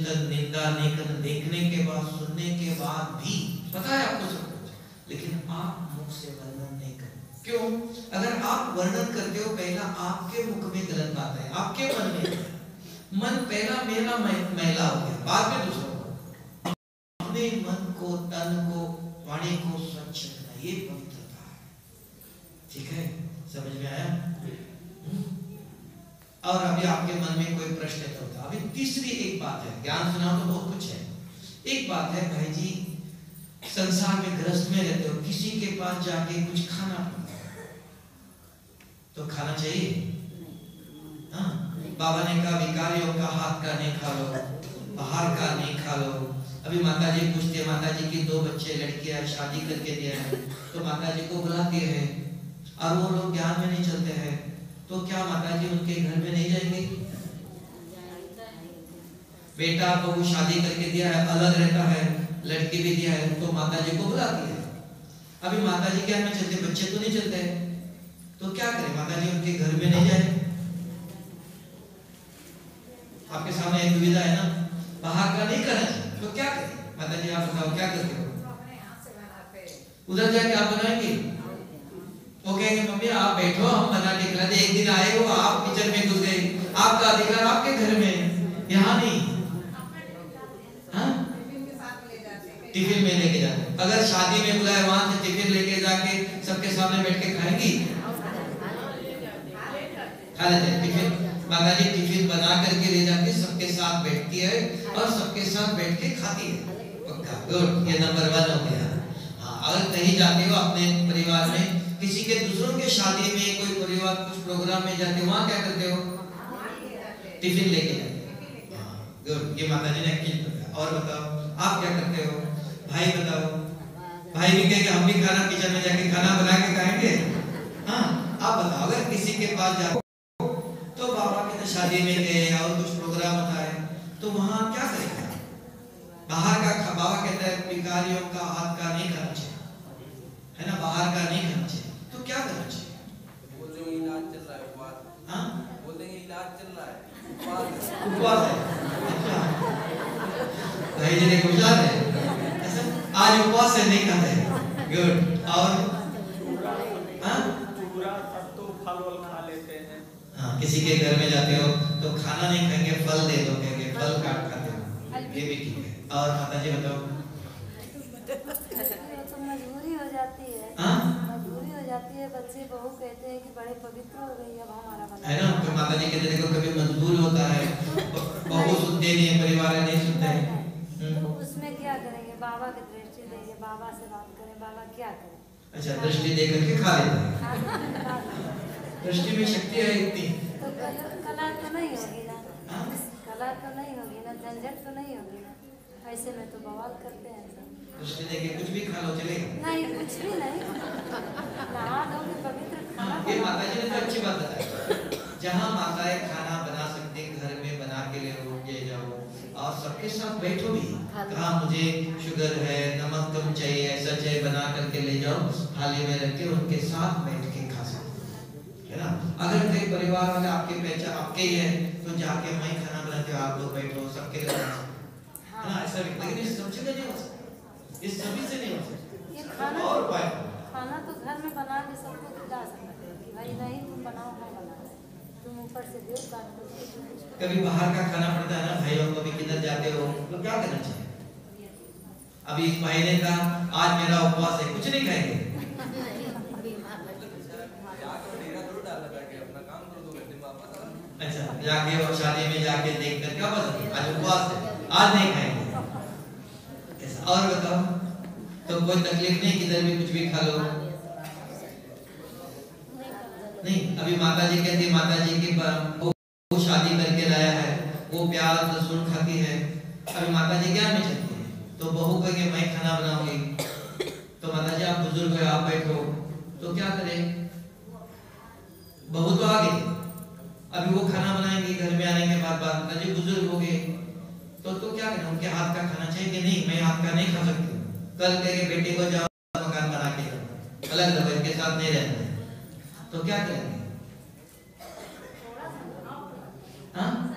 चिंतन निंदा लेखन देखने के बाद, सुनने के बाद भी पता है आपको सब कुछ? लेकिन आप मुख से वर्णन नहीं करते। क्यों? अगर आप वर्णन करते हो, पहला आपके मुख में गलत बात है। आपके मन में मन पहला मेरा मैला हो गया। बाद में दूसरा अपने मन को, तन को, वाणी को स्वच्छ रखना ये पवित्रता है। ठीक है? समझ में आया? और अभी आपके मन में कोई प्रश्न तो होता अभी तीसरी एक बात है, ज्ञान सुना तो बहुत कुछ है। एक बात है, भाई जी, संसार में ग्रस्त में रहते हो, किसी के पास जाके कुछ खाना तो खाना चाहिए? हाँ? बाबा ने कहा भिकारियों का हाथ का नहीं खा लो, बाहर का नहीं खा लो। अभी माता जी पूछते माता जी की दो बच्चे, लड़कियाँ, शादी करके दिया है। तो माता जी को बुलाते है, और वो लोग ज्ञान में नहीं चलते हैं। तो क्या माता जी उनके घर में नहीं जाएँगे? बेटा बहू शादी करके दिया है अलग रहता है लड़की भी दिया है तो माता जी को बुलाती है। अभी माता जी क्या में चलते बच्चे तो नहीं चलते? तो क्या करें माता जी उनके घर में नहीं जाए? आपके सामने एक दुविधा है ना? बाहर का नहीं करना तो क्या करें? माता जी आप बताओ क्या करते हो। उधर जाके आप बनाएँगे? कहेंगे, मम्मी, आप बैठो, हम बना के खिला एक दिन आए हो आप किचन में घुस गए, आपका अधिकार आपके घर में यहाँ नहीं। हाँ? टिफ़िन में लेके जाते अगर शादी में बुलाए, वहाँ से टिफ़िन लेके जाके सबके सामने बैठ के खाएँगी? खा लेते टिफ़िन। माता जी टिफ़िन बना करके ले जाके सबके साथ बैठती है और सबके साथ बैठ के खाती है। पक्का? गुड। ये नंबर वन हो गया। हाँ अगर कहीं जाते हो अपने परिवार में किसी के दूसरों के शादी में कोई परिवार कुछ प्रोग्राम में जाते वहाँ क्या करते हो? टिफ़िन लेके हाँ, ये माता जी ने एक्चुअली और बताओ आप क्या करते हो? भाई बताओ। भाई भी कहेंगे हम भी खाना किचन में जाके खाना बना के खाएँगे? हाँ आप बताओ अगर किसी के पास जाओ तो बाबा के तो शादी में गए और कुछ प्रोग्राम होता है तो वहाँ क्या करेगा? बाहर का बाबा कहता है भिखारियों का हाथ का नहीं खाना चाहिए। है ना? बाहर का नहीं खाना तो क्या करना चाहिए बोल इलाज चल रहा है उपवास। हाँ? बोल देंगे इलाज चल रहा है उपवास है। उपवास है? अच्छा। भाई जी ने है? ऐसा आज उपवास है नहीं खाते। गुड और? हाँ? पूरा सत्तू फल वल खा लेते हैं। हाँ किसी के घर में जाते हो तो खाना नहीं खाएँगे फल दे दो कहेंगे फल काट खाते हो। ये भी ठीक है। और माता जी बताओ तो मजबूरी हो जाती है हाँ? है बच्चे बहू कहते हैं कि बड़े पवित्र हो गई अब हमारा है ना? तो माता जी कहते देखो कभी मजबूर होता है। बहू सुनते नहीं है परिवार नहीं सुनते। हैं तो हम्म। उसमें क्या करेंगे? बाबा की दृष्टि देंगे बाबा से बात करें बाबा क्या करें? अच्छा दृष्टि दे करके खा लेते हैं। दृष्टि में शक्ति है इतनी। तो कला तो नहीं होगी ना? हाँ? कला तो नहीं होगी ना? झंझट तो नहीं होगी ना? ऐसे में तो बवाल करते हैं सब दृष्टि दे के कुछ भी खा लो चलेगा नहीं कुछ भी नहीं। नहा धो पवित्र खाना ये माता जी ने तो अच्छी बात बताई। जहाँ माताएँ खाना बना सकते घर में बना के ले लो जाओ। और सबके साथ बैठो भी। कहा मुझे शुगर है नमक कम चाहिए ऐसा चाहिए बना करके ले जाओ। थाली में रख के उनके साथ बैठ के खा सकते है। ना? अगर कई परिवार वाले आपके पहचान आपके ही है तो जाके मैं खाना बनाते हो आप लोग बैठो सबके लिए हो। है ऐसा लेकिन सबसे नहीं सकता इस सभी से नहीं हो सकता। ये खाना और उपाय खाना तो घर में बना के सबको खिला सकते कि भाई नहीं तुम बनाओ मैं बना तुम ऊपर से दो काट दो तुम कुछ करो। कभी बाहर का खाना पड़ता है ना भाइयों को भी किधर जाते हो तो क्या करना चाहिए? अभी इस भाई ने कहा आज मेरा उपवास है कुछ नहीं खाएँगे? के अच्छा जाके और शादी में जाके देख कर क्या बस आज उपवास है आज नहीं खाएँगे। और बताओ। तो कोई तकलीफ़ नहीं, किधर भी कुछ भी खा लो। नहीं, अभी माता जी कहती है माता जी की वो शादी करके लाया है, वो प्याज लहसुन खाती है। अभी माता जी क्या में चलती है? तो बहू कहेंगे, मैं खाना बनाऊँगी। तो माता जी आप बुज़ुर्ग हो, आप बैठो। तो क्या करें? बहू तो आ गई। अभी वो खाना बनाएँगी, घर में आने के बाद माता जी बुज़ुर्ग हो गए। तो तो क्या करें? उनके हाथ का खाना चाहिए कि नहीं? मैं हाथ का नहीं खा सकती। कल तेरे बेटे को जाओ मकान बना के। अलग रहो इनके साथ नहीं रहना। है। तो क्या करेंगे? हाँ?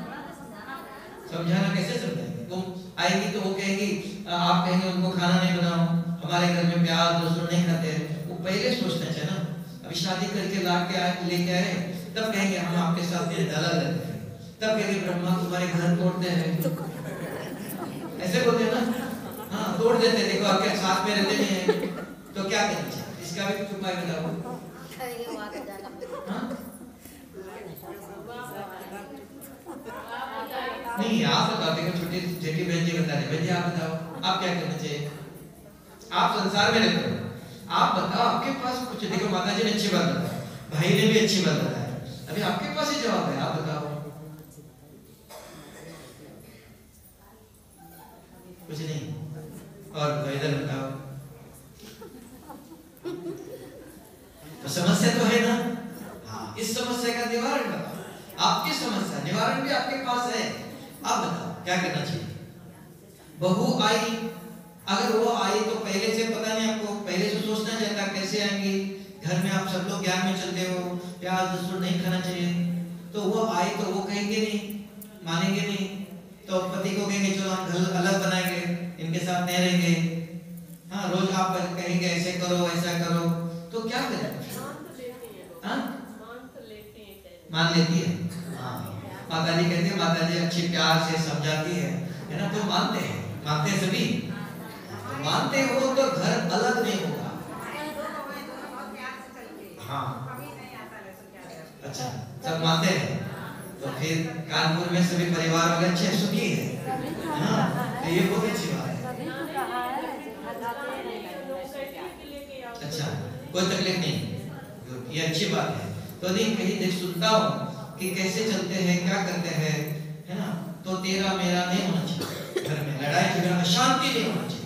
समझाना कैसे समझाएँगे? वो आएगी तो वो कहेगी, आप कहेंगे, उनको खाना नहीं बनाओ हमारे घर में प्याज, लहसुन नहीं खाते। वो पहले सोचना चाहिए ना। अभी शादी करके ला के लेके आए, तब कहेंगे, हम आपके साथ ये डाला रहते हैं। तब कहेंगे, ब्रह्मा तुम्हारे घर तोड़ते हैं। ऐसे बोलते हैं ना। हाँ तोड़ देते देखो आपके साथ में रहते नहीं है। तो क्या करना चाहिए इसका भी कुछ उपाय बताओ। हाँ? नहीं, आप बताओ, देखो छोटी जेठी बहन जी बता रहे बहन जी, आप बताओ, आप क्या करना चाहिए आप संसार में रहते हो। आप बताओ, आपके पास कुछ देखो, माता जी ने अच्छी बात बताई, भाई ने भी अच्छी बात बताई। अभी आपके पास ही जवाब है, आप बताओ। कुछ नहीं। और इधर बताओ। तो समस्या तो है ना? हाँ। इस समस्या का निवारण बताओ। आपकी समस्या निवारण भी आपके पास है। आप बताओ क्या करना चाहिए? बहू आई अगर वो आई तो पहले से पता नहीं आपको पहले से सोचना चाहता कैसे आएँगी। घर में आप सब लोग ज्ञान में चलते हो प्याज लहसुन नहीं खाना चाहिए। तो वो आई तो वो कहेंगे नहीं मानेंगे नहीं। तो पति को कहेंगे चलो हम घर अलग बनाएँगे। इनके साथ नहीं रहेंगे। हाँ रोज आप कहेंगे ऐसे करो ऐसा करो। तो क्या करें? हाँ? मान लेती है हाँ। माता जी कहती है माता जी अच्छी प्यार से समझाती है। है ना? तो मानते हैं। मानते हैं सभी? तो मानते हो तो घर अलग नहीं होगा। हाँ अच्छा सब मानते हैं? तो फिर कानपुर में सभी परिवार वाले अच्छे सुखी है? तो हाँ तो ये बहुत अच्छी बात है तभी तो कहा है कि भगाते नहीं अच्छा कोई तकलीफ़ नहीं। ये अच्छी बात है। तो यदि कहीं देख सुनता हूँ कि कैसे चलते हैं, क्या करते हैं, है ना? तो तेरा मेरा नहीं होना चाहिए। घर में लड़ाई झगड़ा शांति नहीं होना चाहिए।